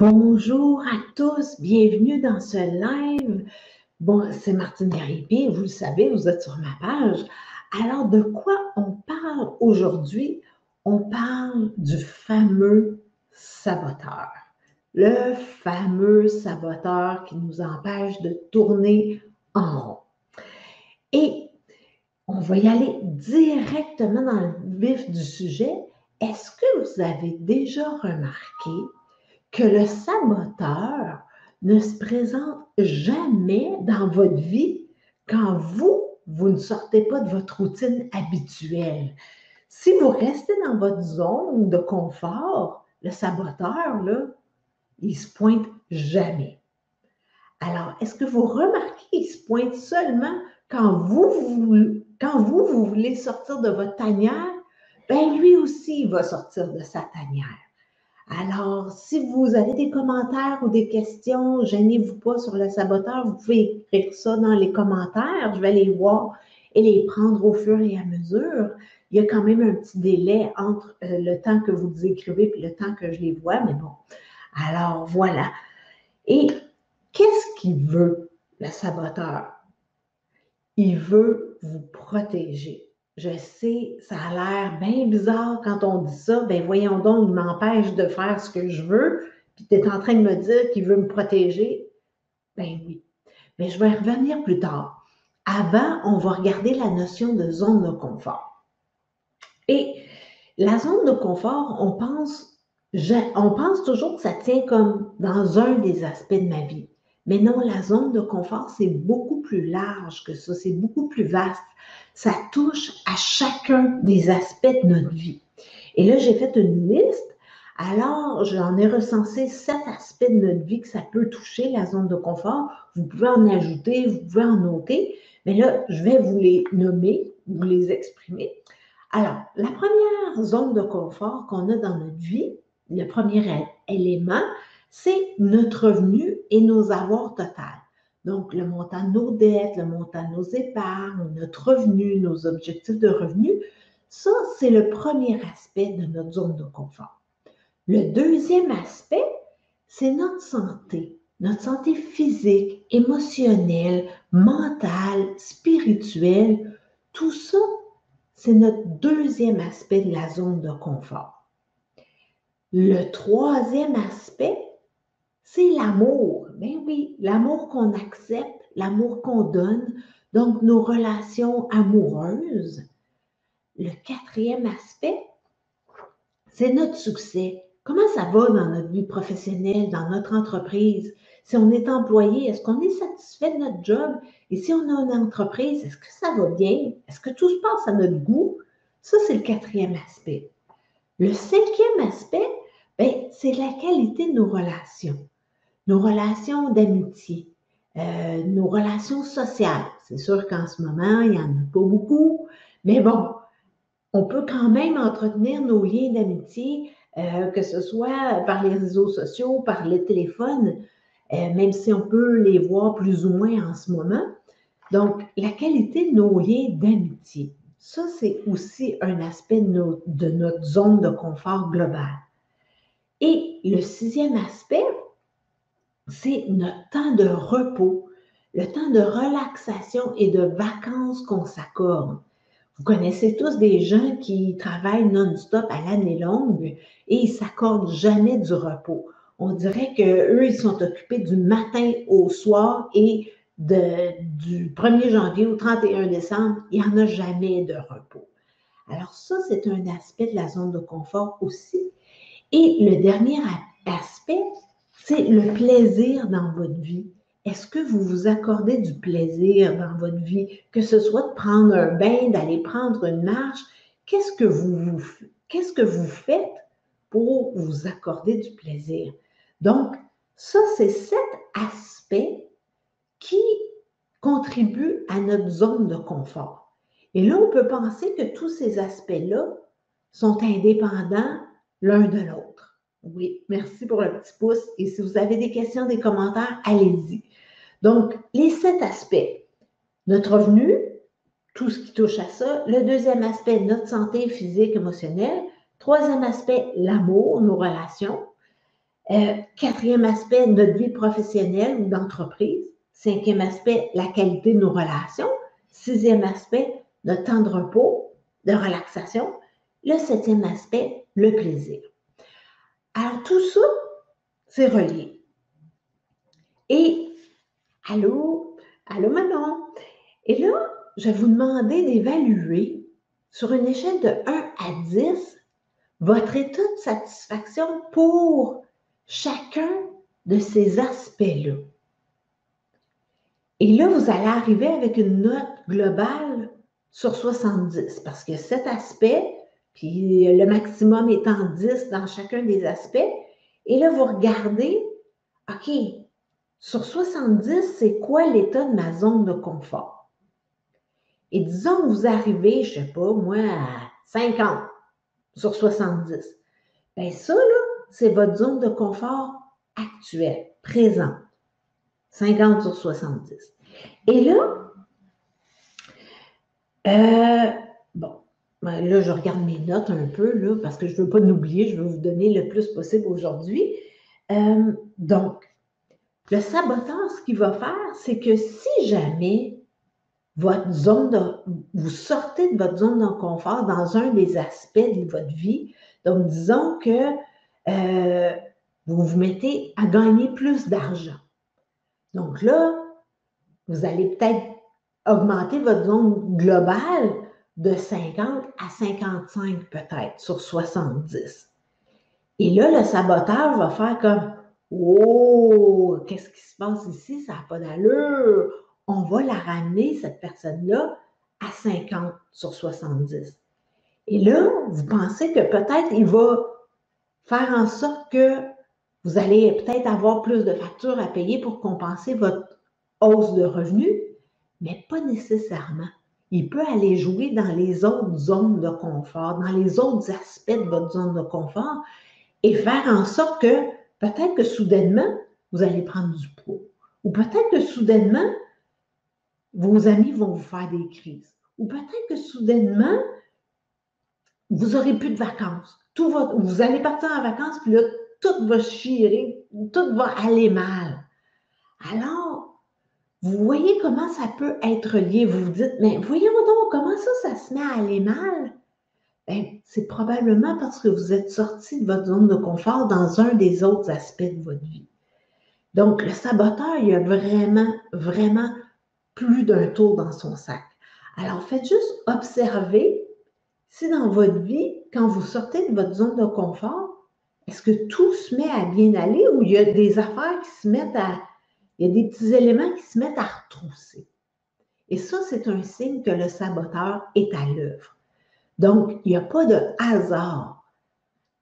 Bonjour à tous, bienvenue dans ce live. Bon, c'est Martine Garipi, vous le savez, vous êtes sur ma page. Alors, de quoi on parle aujourd'hui? On parle du fameux saboteur. Le fameux saboteur qui nous empêche de tourner en rond. Et on va y aller directement dans le vif du sujet. Est-ce que vous avez déjà remarqué que le saboteur ne se présente jamais dans votre vie quand vous, vous ne sortez pas de votre routine habituelle. Si vous restez dans votre zone de confort, le saboteur, là, il se pointe jamais. Alors, est-ce que vous remarquez qu'il se pointe seulement quand vous, vous, quand vous, vous voulez sortir de votre tanière? Ben, lui aussi, il va sortir de sa tanière. Alors, si vous avez des commentaires ou des questions, gênez-vous pas sur le saboteur, vous pouvez écrire ça dans les commentaires. Je vais les voir et les prendre au fur et à mesure. Il y a quand même un petit délai entre euh, le temps que vous écrivez et le temps que je les vois, mais bon. Alors, voilà. Et qu'est-ce qu'il veut, le saboteur? Il veut vous protéger. Je sais, ça a l'air bien bizarre quand on dit ça. Ben voyons donc, il m'empêche de faire ce que je veux. Puis tu es en train de me dire qu'il veut me protéger. Ben oui. Mais je vais revenir plus tard. Avant, on va regarder la notion de zone de confort. Et la zone de confort, on pense, on pense toujours que ça tient comme dans un des aspects de ma vie. Mais non, la zone de confort, c'est beaucoup plus large que ça, c'est beaucoup plus vaste. Ça touche à chacun des aspects de notre vie. Et là, j'ai fait une liste. Alors, j'en ai recensé sept aspects de notre vie que ça peut toucher, la zone de confort. Vous pouvez en ajouter, vous pouvez en noter. Mais là, je vais vous les nommer, vous les exprimer. Alors, la première zone de confort qu'on a dans notre vie, le premier élément, c'est notre revenu et nos avoirs total. Donc, le montant de nos dettes, le montant de nos épargnes, notre revenu, nos objectifs de revenu, ça, c'est le premier aspect de notre zone de confort. Le deuxième aspect, c'est notre santé, notre santé physique, émotionnelle, mentale, spirituelle. Tout ça, c'est notre deuxième aspect de la zone de confort. Le troisième aspect, c'est l'amour. Ben oui, l'amour qu'on accepte, l'amour qu'on donne, donc nos relations amoureuses. Le quatrième aspect, c'est notre succès. Comment ça va dans notre vie professionnelle, dans notre entreprise? Si on est employé, est-ce qu'on est satisfait de notre job? Et si on a une entreprise, est-ce que ça va bien? Est-ce que tout se passe à notre goût? Ça, c'est le quatrième aspect. Le cinquième aspect, ben, c'est la qualité de nos relations nos relations d'amitié, euh, nos relations sociales. C'est sûr qu'en ce moment, il n'y en a pas beaucoup, mais bon, on peut quand même entretenir nos liens d'amitié, euh, que ce soit par les réseaux sociaux, par le téléphone, euh, même si on peut les voir plus ou moins en ce moment. Donc, la qualité de nos liens d'amitié, ça, c'est aussi un aspect de, de notre zone de confort globale. Et le sixième aspect, c'est notre temps de repos, le temps de relaxation et de vacances qu'on s'accorde. Vous connaissez tous des gens qui travaillent non-stop à l'année longue et ils s'accordent jamais du repos. On dirait qu'eux, ils sont occupés du matin au soir et du 1er janvier au 31 décembre, il n'y en a jamais de repos. Alors ça, c'est un aspect de la zone de confort aussi. Et le dernier aspect, c'est le plaisir dans votre vie. Est-ce que vous vous accordez du plaisir dans votre vie, que ce soit de prendre un bain, d'aller prendre une marche? Qu'est-ce que vous, faites pour vous accorder du plaisir? Donc, ça, c'est cet aspect qui contribue à notre zone de confort. Et là, on peut penser que tous ces aspects-là sont indépendants l'un de l'autre. Oui, merci pour le petit pouce. Et si vous avez des questions, des commentaires, allez-y. Donc, les sept aspects. Notre revenu, tout ce qui touche à ça. Le deuxième aspect, notre santé physique, émotionnelle. Troisième aspect, l'amour, nos relations. Euh, quatrième aspect, notre vie professionnelle ou d'entreprise. Cinquième aspect, la qualité de nos relations. Sixième aspect, notre temps de repos, de relaxation. Le septième aspect, le plaisir. Alors, tout ça, c'est relié. Et, allô, allô Manon. Et là, je vais vous demander d'évaluer sur une échelle de 1 à 10 votre état de satisfaction pour chacun de ces aspects-là. Et là, vous allez arriver avec une note globale sur 70 parce que cet aspect, puis le maximum étant 10 dans chacun des aspects, et là, vous regardez, OK, sur 70, c'est quoi l'état de ma zone de confort? Et disons que vous arrivez, je ne sais pas, moi, à 50 sur 70. Bien, ça, là, c'est votre zone de confort actuelle, présente. 50 sur 70. Et là, euh, bon, ben là, je regarde mes notes un peu, là, parce que je ne veux pas l'oublier, je veux vous donner le plus possible aujourd'hui. Euh, donc, le saboteur, ce qu'il va faire, c'est que si jamais votre zone de, vous sortez de votre zone de confort dans un des aspects de votre vie, donc disons que euh, vous vous mettez à gagner plus d'argent. Donc là, vous allez peut-être augmenter votre zone globale de 50 à 55 peut-être sur 70. Et là, le saboteur va faire comme Oh, qu'est-ce qui se passe ici? Ça n'a pas d'allure. On va la ramener, cette personne-là, à 50 sur 70. Et là, vous pensez que peut-être il va faire en sorte que vous allez peut-être avoir plus de factures à payer pour compenser votre hausse de revenus, mais pas nécessairement il peut aller jouer dans les autres zones de confort, dans les autres aspects de votre zone de confort et faire en sorte que peut-être que soudainement, vous allez prendre du poids. Ou peut-être que soudainement, vos amis vont vous faire des crises. Ou peut-être que soudainement, vous n'aurez plus de vacances. Tout vous allez partir en vacances, puis là, tout va chier, tout va aller mal. Alors, vous voyez comment ça peut être lié. Vous vous dites, mais voyons donc, comment ça, ça se met à aller mal? Ben, c'est probablement parce que vous êtes sorti de votre zone de confort dans un des autres aspects de votre vie. Donc, le saboteur, il a vraiment, vraiment plus d'un tour dans son sac. Alors, faites juste observer si dans votre vie, quand vous sortez de votre zone de confort, est-ce que tout se met à bien aller ou il y a des affaires qui se mettent à, il y a des petits éléments qui se mettent à retrousser. Et ça, c'est un signe que le saboteur est à l'œuvre. Donc, il n'y a pas de hasard.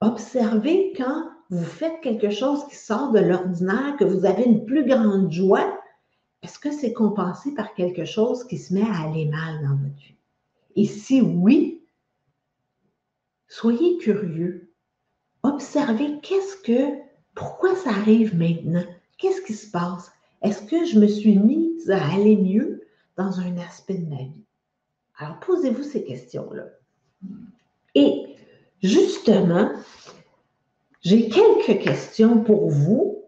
Observez quand vous faites quelque chose qui sort de l'ordinaire, que vous avez une plus grande joie, est-ce que c'est compensé par quelque chose qui se met à aller mal dans votre vie? Et si oui, soyez curieux. Observez qu'est-ce que, pourquoi ça arrive maintenant? Qu'est-ce qui se passe? Est-ce que je me suis mise à aller mieux dans un aspect de ma vie? Alors, posez-vous ces questions-là. Et justement, j'ai quelques questions pour vous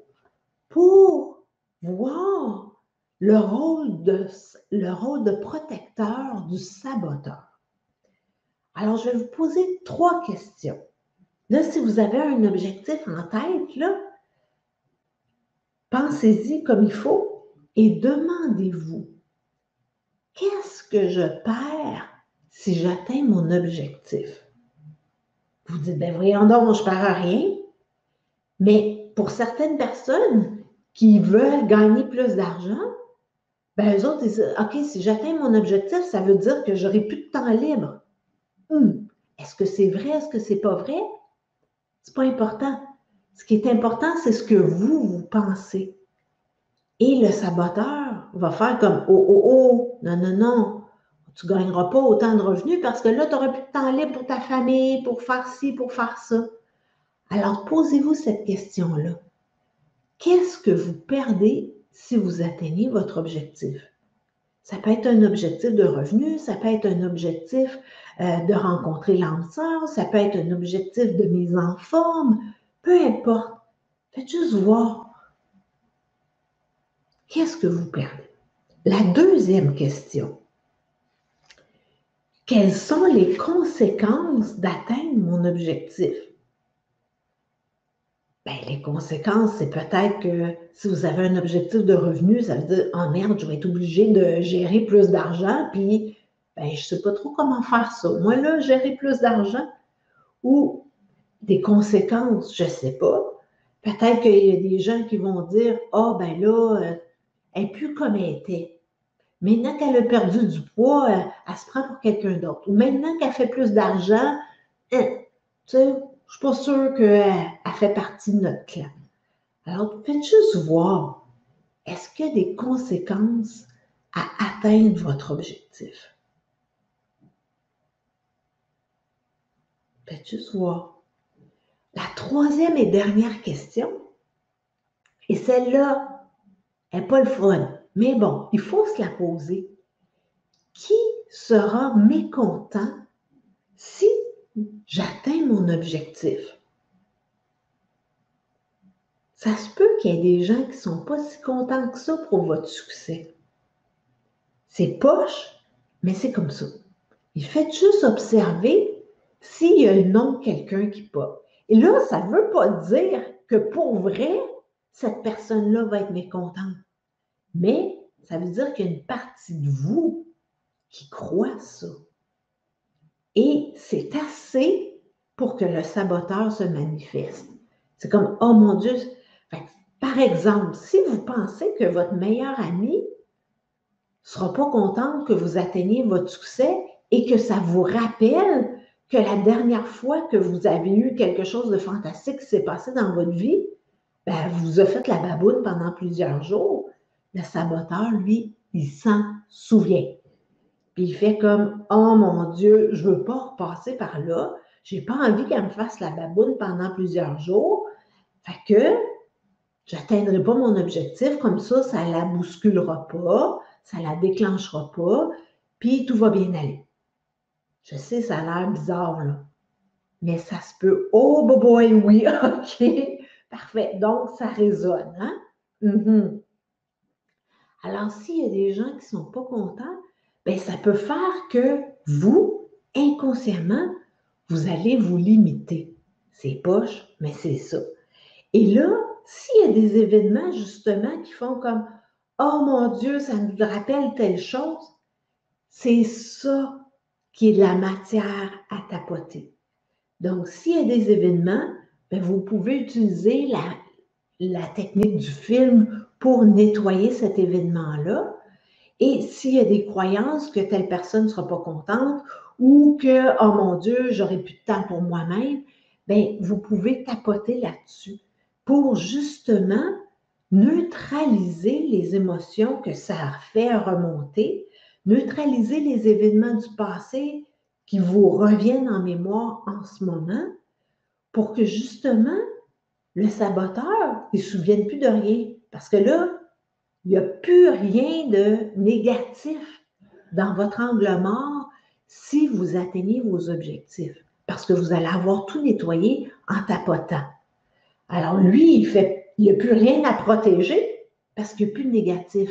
pour voir le rôle de, protecteur du saboteur. Alors, je vais vous poser trois questions. Là, si vous avez un objectif en tête, là, Pensez-y comme il faut et demandez-vous, qu'est-ce que je perds si j'atteins mon objectif? Vous dites, ben voyons donc, je perds rien. Mais pour certaines personnes qui veulent gagner plus d'argent, ben eux autres, disent, OK, si j'atteins mon objectif, ça veut dire que j'aurai plus de temps libre. Hum, est-ce que c'est vrai? Est-ce que c'est pas vrai? C'est pas important. Ce qui est important, c'est ce que vous, vous pensez. Et le saboteur va faire comme Oh, oh, oh, non, non, non, tu ne gagneras pas autant de revenus parce que là, tu n'auras plus de temps libre pour ta famille, pour faire ci, pour faire ça. Alors, posez-vous cette question-là. Qu'est-ce que vous perdez si vous atteignez votre objectif? Ça peut être un objectif de revenu, ça peut être un objectif euh, de rencontrer l'âme ça peut être un objectif de mise en forme, peu importe. Faites juste voir qu'est-ce que vous perdez? La deuxième question. Quelles sont les conséquences d'atteindre mon objectif? Bien, les conséquences, c'est peut-être que si vous avez un objectif de revenu, ça veut dire, oh merde, je vais être obligé de gérer plus d'argent, puis ben, je ne sais pas trop comment faire ça. Moi, là, gérer plus d'argent ou des conséquences, je ne sais pas. Peut-être qu'il y a des gens qui vont dire, ah, oh, ben là, euh, elle n'est plus comme elle était. Maintenant qu'elle a perdu du poids, elle, se prend pour quelqu'un d'autre. Ou maintenant qu'elle fait plus d'argent, hein, tu je suis pas sûre qu'elle fait partie de notre clan. Alors, faites juste voir, est-ce qu'il y a des conséquences à atteindre votre objectif? Faites juste voir. La troisième et dernière question, et celle-là n'est pas le fun, mais bon, il faut se la poser. Qui sera mécontent si j'atteins mon objectif? Ça se peut qu'il y ait des gens qui ne sont pas si contents que ça pour votre succès. C'est poche, mais c'est comme ça. Il fait juste observer s'il y a le nom de quelqu'un qui pop. Et là, ça ne veut pas dire que pour vrai, cette personne-là va être mécontente. Mais ça veut dire qu'il y a une partie de vous qui croit ça. Et c'est assez pour que le saboteur se manifeste. C'est comme, oh mon Dieu. par exemple, si vous pensez que votre meilleure amie ne sera pas contente que vous atteigniez votre succès et que ça vous rappelle que la dernière fois que vous avez eu quelque chose de fantastique qui s'est passé dans votre vie, ben, vous a fait la baboune pendant plusieurs jours, le saboteur, lui, il s'en souvient. Puis il fait comme Oh mon Dieu, je ne veux pas repasser par là. Je n'ai pas envie qu'elle me fasse la baboune pendant plusieurs jours. Fait que je n'atteindrai pas mon objectif. Comme ça, ça ne la bousculera pas, ça ne la déclenchera pas, puis tout va bien aller. Je sais, ça a l'air bizarre, là. Mais ça se peut. Oh, boy, oui, OK. Parfait. Donc, ça résonne, hein? Mm-hmm. Alors, s'il y a des gens qui ne sont pas contents, bien, ça peut faire que vous, inconsciemment, vous allez vous limiter. C'est poche, mais c'est ça. Et là, s'il y a des événements justement qui font comme Oh mon Dieu, ça nous rappelle telle chose, c'est ça qui est de la matière à tapoter. Donc, s'il y a des événements, bien, vous pouvez utiliser la, technique du film pour nettoyer cet événement-là et s'il y a des croyances que telle personne ne sera pas contente ou que, oh mon Dieu, j'aurai plus de temps pour moi-même, bien, vous pouvez tapoter là-dessus pour justement neutraliser les émotions que ça fait remonter, neutraliser les événements du passé qui vous reviennent en mémoire en ce moment pour que justement le saboteur ne se souvienne plus de rien. Parce que là, il n'y a plus rien de négatif dans votre angle mort si vous atteignez vos objectifs, parce que vous allez avoir tout nettoyé en tapotant. Alors lui, il fait, il n'y a plus rien à protéger parce qu'il n'y a plus de négatif.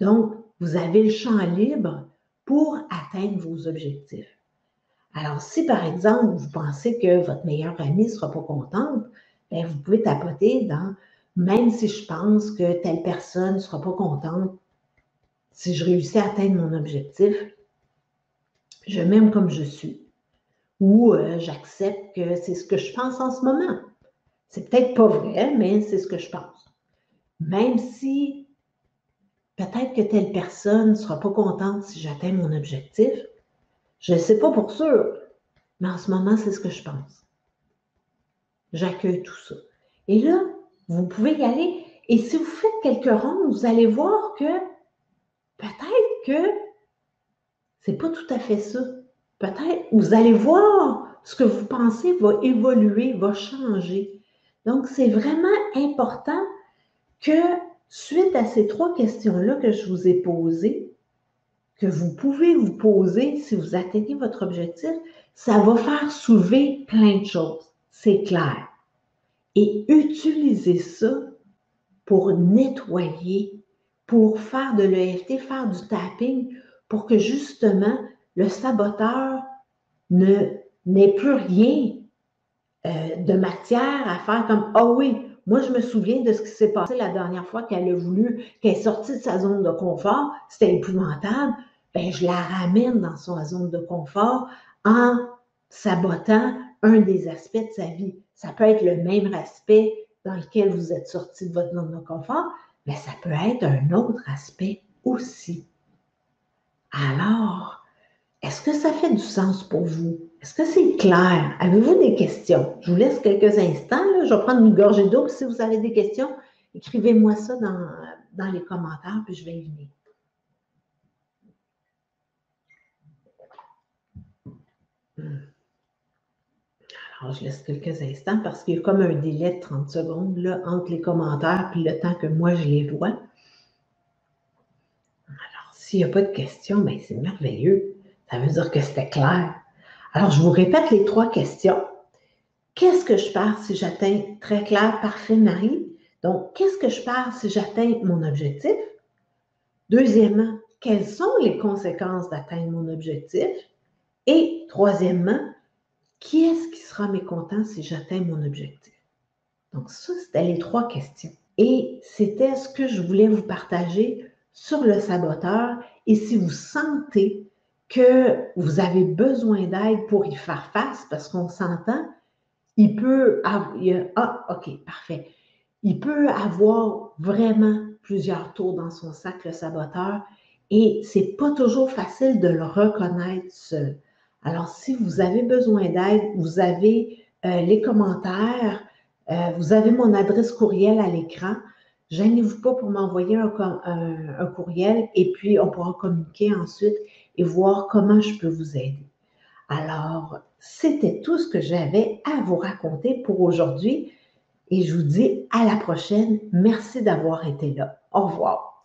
Donc, vous avez le champ libre pour atteindre vos objectifs. Alors, si par exemple, vous pensez que votre meilleure amie ne sera pas contente, bien, vous pouvez tapoter dans même si je pense que telle personne ne sera pas contente, si je réussis à atteindre mon objectif, je m'aime comme je suis. Ou euh, j'accepte que c'est ce que je pense en ce moment. C'est peut-être pas vrai, mais c'est ce que je pense. Même si peut-être que telle personne ne sera pas contente si j'atteins mon objectif, je ne sais pas pour sûr, mais en ce moment, c'est ce que je pense. J'accueille tout ça. Et là, vous pouvez y aller. Et si vous faites quelques rondes, vous allez voir que peut-être que c'est pas tout à fait ça. Peut-être, vous allez voir ce que vous pensez va évoluer, va changer. Donc, c'est vraiment important que, suite à ces trois questions-là que je vous ai posées, que vous pouvez vous poser si vous atteignez votre objectif, ça va faire soulever plein de choses. C'est clair. et utilisez ça pour nettoyer, pour faire de l'EFT, faire du tapping, pour que justement le saboteur n'ait plus rien euh, de matière à faire comme Ah oui, moi je me souviens de ce qui s'est passé la dernière fois qu'elle a voulu, qu'elle est sortie de sa zone de confort, c'était épouvantable. Ben, je la ramène dans son zone de confort en sabotant un des aspects de sa vie. Ça peut être le même aspect dans lequel vous êtes sorti de votre zone de confort, mais ça peut être un autre aspect aussi. Alors, est-ce que ça fait du sens pour vous? Est-ce que c'est clair? Avez-vous des questions? Je vous laisse quelques instants. Je vais prendre une gorgée d'eau. Si vous avez des questions, écrivez-moi ça dans, dans les commentaires, puis je vais y venir. Alors, je laisse quelques instants parce qu'il y a comme un délai de 30 secondes entre les commentaires et le temps que moi je les vois. Alors, s'il n'y a pas de questions, bien, c'est merveilleux. Ça veut dire que c'était clair. Alors, je vous répète les trois questions. Qu'est-ce que je perds si j'atteins très clair, parfait, Marie? Donc, qu'est-ce que je perds si j'atteins mon objectif? Deuxièmement, quelles sont les conséquences d'atteindre mon objectif? Et troisièmement, qui est-ce qui sera mécontent si j'atteins mon objectif? Donc, ça, c'était les trois questions. Et c'était ce que je voulais vous partager sur le saboteur. Et si vous sentez que vous avez besoin d'aide pour y faire face, parce qu'on s'entend, il peut avoir, ah, ok, parfait. Il peut avoir vraiment plusieurs tours dans son sac, le saboteur, et c'est pas toujours facile de le reconnaître seul. Alors, si vous avez besoin d'aide, vous avez euh, les commentaires, euh, vous avez mon adresse courriel à l'écran. Gênez-vous pas pour m'envoyer un, courriel et puis on pourra communiquer ensuite et voir comment je peux vous aider. Alors, c'était tout ce que j'avais à vous raconter pour aujourd'hui et je vous dis à la prochaine. Merci d'avoir été là. Au revoir.